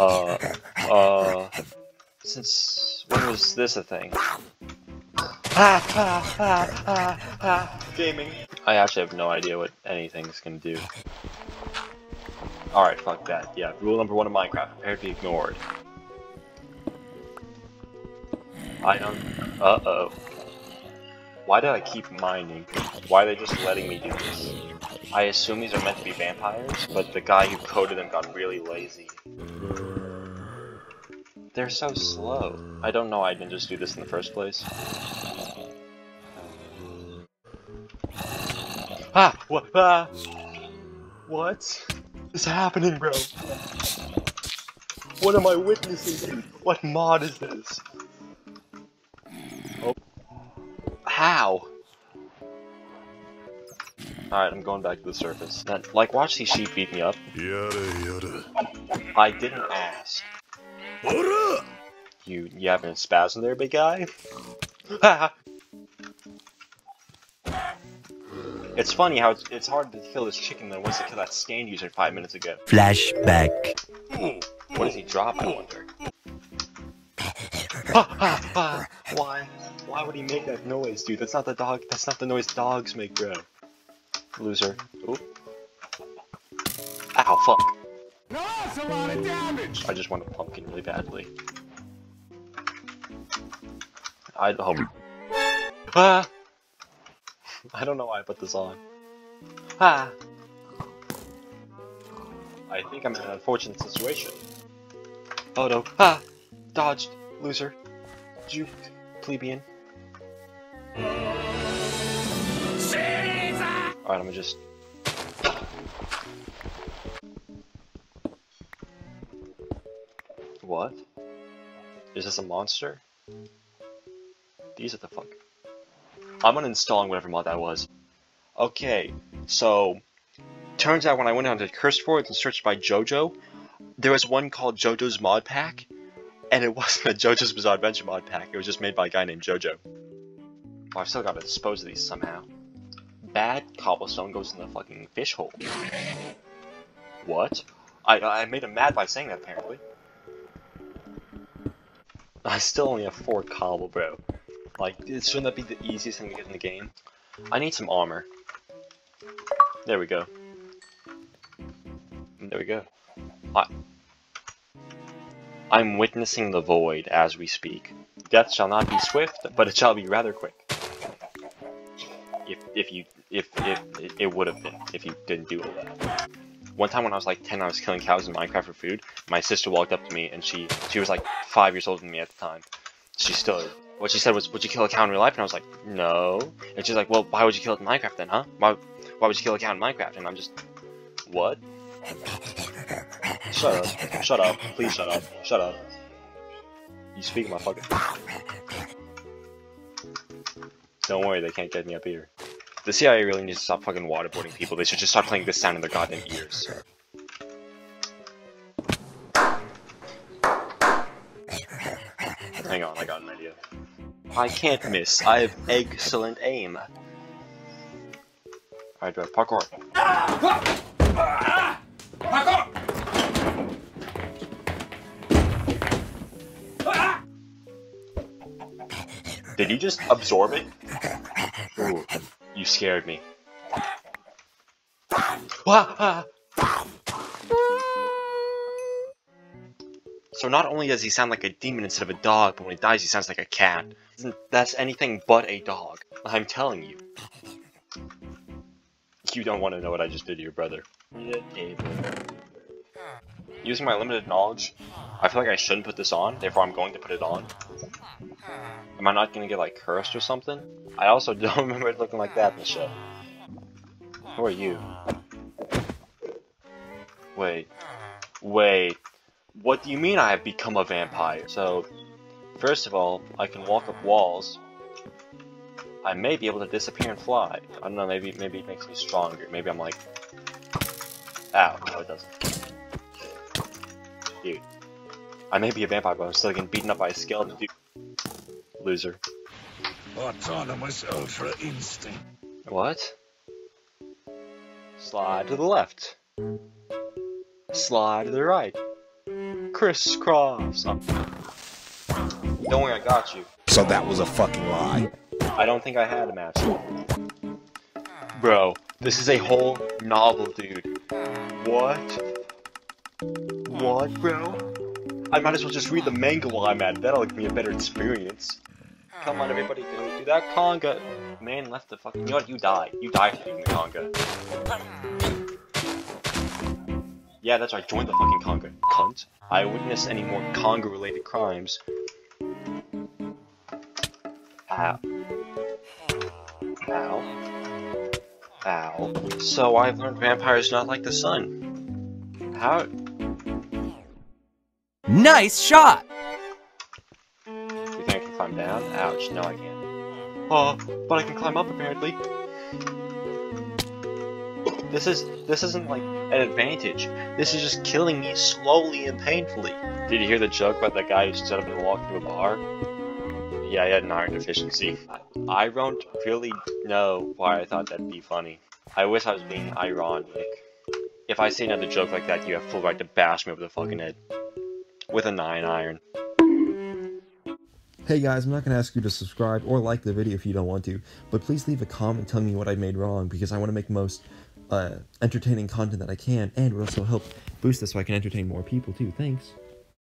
Uh, uh, since when was this a thing? Ah, ah, ah, ah, ah, gaming. I actually have no idea what anything's gonna do. Alright, fuck that. Yeah, rule number one of Minecraft, prepare to be ignored. I don't... Uh-oh. Why did I keep mining? Why are they just letting me do this? I assume these are meant to be vampires, but the guy who coded them got really lazy. They're so slow. I don't know why I didn't just do this in the first place. Ah! What? Ah! What is happening, bro? What am I witnessing? What mod is this? Oh. How? Alright, I'm going back to the surface. Like, watch these sheep beat me up. Yada yada. I didn't ask. Ora! You, you having a spasm there, big guy? It's funny how it's, it's hard to kill this chicken than it was to kill that stand user five minutes ago. Flashback. Hmm. What does he drop, I wonder? Why? Why would he make that noise, dude? That's not the dog. That's not the noise dogs make, bro. Loser. Oop. Ow, fuck. No, that's a lot of damage! I just want a pumpkin really badly. I hope. Ah! I don't know why I put this on. Ah! I think I'm in an unfortunate situation. Oh no. Ah! Dodged. Loser. Juked. Plebeian. Alright, I'm gonna just. What? Is this a monster? These are the fuck. I'm uninstalling whatever mod that was. Okay, so turns out when I went onto CurseForge and searched by JoJo, there was one called JoJo's Mod Pack, and it wasn't a JoJo's Bizarre Adventure mod pack. It was just made by a guy named JoJo. Oh, I've still got to dispose of these somehow. Bad cobblestone goes in the fucking fish hole. What? I I made him mad by saying that apparently. I still only have four cobble, bro. Like, shouldn't that be the easiest thing to get in the game? I need some armor. There we go. There we go. I I'm witnessing the void as we speak. Death shall not be swift, but it shall be rather quick. If if you if if it, it would have been if you didn't do all that. One time when I was like 10, I was killing cows in Minecraft for food. My sister walked up to me and she she was like five years older than me at the time. She is. What she said was, "Would you kill a cow in real life?" And I was like, "No." And she's like, "Well, why would you kill it in Minecraft then, huh? Why why would you kill a cow in Minecraft?" And I'm just, what? Shut up! Shut up! Please shut up! Shut up! You speak my fucking. Don't worry, they can't get me up here. The CIA really needs to stop fucking waterboarding people. They should just start playing this sound in their goddamn ears. Hang on, I got an idea. I can't miss. I have excellent aim. Do I have parkour? Did you just absorb it? Ooh, you scared me. So not only does he sound like a demon instead of a dog, but when he dies he sounds like a cat. That's anything but a dog. I'm telling you. You don't want to know what I just did to your brother. Using my limited knowledge, I feel like I shouldn't put this on, therefore I'm going to put it on. Am I not going to get like cursed or something? I also don't remember it looking like that in the show. Who are you? Wait. Wait. What do you mean I have become a vampire? So, first of all, I can walk up walls. I may be able to disappear and fly. I don't know, maybe maybe it makes me stronger. Maybe I'm like... Ow, no it doesn't. Dude. I may be a vampire, but I'm still getting beaten up by a skeleton dude. Loser. Autonomous Ultra Instinct. What? Slide to the left. Slide to the right. Crisscross. Don't worry, I got you. So that was a fucking lie. I don't think I had a match. Bro, this is a whole novel, dude. What? What, bro? I might as well just read the manga while I'm at it. That'll give me a better experience. Come on, everybody, do, do that conga. Man left the fucking. You know what? You die. You die for reading the conga. Yeah, that's right. Join the fucking conga, cunt. I witness any more conga-related crimes. Ow. Ow. Ow. So I've learned vampires not like the sun. How? Nice shot! You think I can climb down? Ouch, no I can't. Oh, but I can climb up apparently. This is this isn't like an advantage. This is just killing me slowly and painfully. Did you hear the joke about that guy who stood up and walked to a bar? Yeah, he had an iron deficiency. I, I don't really know why I thought that'd be funny. I wish I was being ironic. If I say another joke like that, you have full right to bash me over the fucking head. With a 9 iron. Hey guys, I'm not going to ask you to subscribe or like the video if you don't want to, but please leave a comment telling me what I made wrong because I want to make most uh, entertaining content that I can and will also help boost this so I can entertain more people too. Thanks.